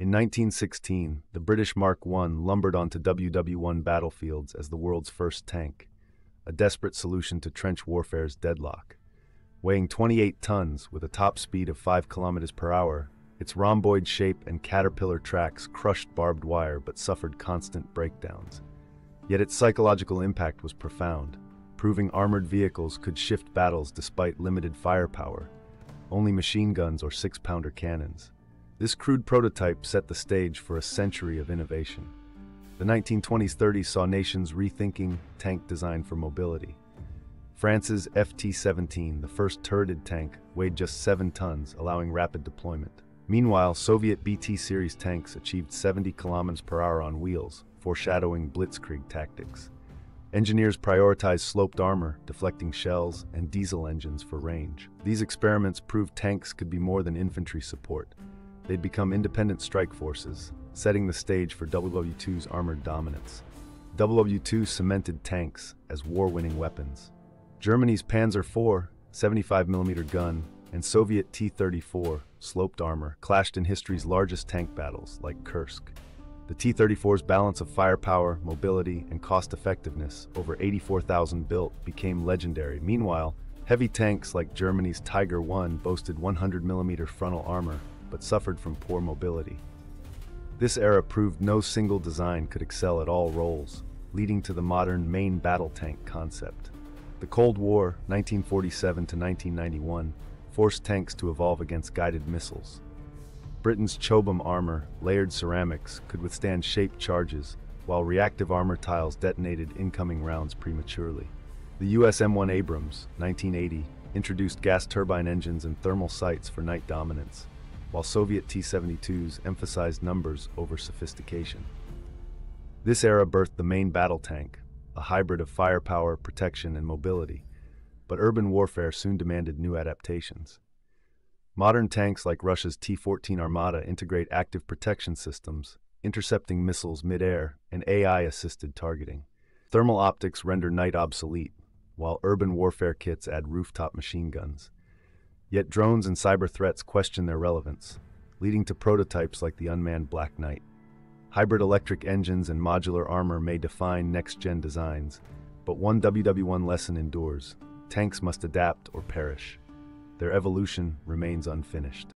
In 1916, the British Mark I lumbered onto WW1 battlefields as the world's first tank, a desperate solution to trench warfare's deadlock. Weighing 28 tons with a top speed of 5 kilometers per hour, its rhomboid shape and caterpillar tracks crushed barbed wire but suffered constant breakdowns. Yet its psychological impact was profound, proving armored vehicles could shift battles despite limited firepower, only machine guns or six-pounder cannons. This crude prototype set the stage for a century of innovation. The 1920s-30s saw nations rethinking tank design for mobility. France's FT-17, the first turreted tank, weighed just 7 tons, allowing rapid deployment. Meanwhile, Soviet BT series tanks achieved 70 kilometers per hour on wheels, foreshadowing blitzkrieg tactics. Engineers prioritized sloped armor, deflecting shells, and diesel engines for range. These experiments proved tanks could be more than infantry support. They'd become independent strike forces, setting the stage for WW2's armored dominance. WW2 cemented tanks as war-winning weapons. Germany's Panzer IV 75mm gun and Soviet T-34 sloped armor clashed in history's largest tank battles, like Kursk. The T-34's balance of firepower, mobility, and cost-effectiveness, over 84,000 built, became legendary. Meanwhile, heavy tanks like Germany's Tiger I boasted 100mm frontal armor, but suffered from poor mobility. This era proved no single design could excel at all roles, leading to the modern main battle tank concept. The Cold War, 1947 to 1991, forced tanks to evolve against guided missiles. Britain's Chobham armor, layered ceramics, could withstand shaped charges, while reactive armor tiles detonated incoming rounds prematurely. The US M1 Abrams, 1980, introduced gas turbine engines and thermal sights for night dominance, while Soviet T-72s emphasized numbers over sophistication. This era birthed the main battle tank, a hybrid of firepower, protection, and mobility, but urban warfare soon demanded new adaptations. Modern tanks like Russia's T-14 Armata integrate active protection systems, intercepting missiles mid-air, and AI-assisted targeting. Thermal optics render night obsolete, while urban warfare kits add rooftop machine guns. Yet drones and cyber threats question their relevance, leading to prototypes like the unmanned Black Knight. Hybrid electric engines and modular armor may define next-gen designs, but one WW1 lesson endures. Tanks must adapt or perish. Their evolution remains unfinished.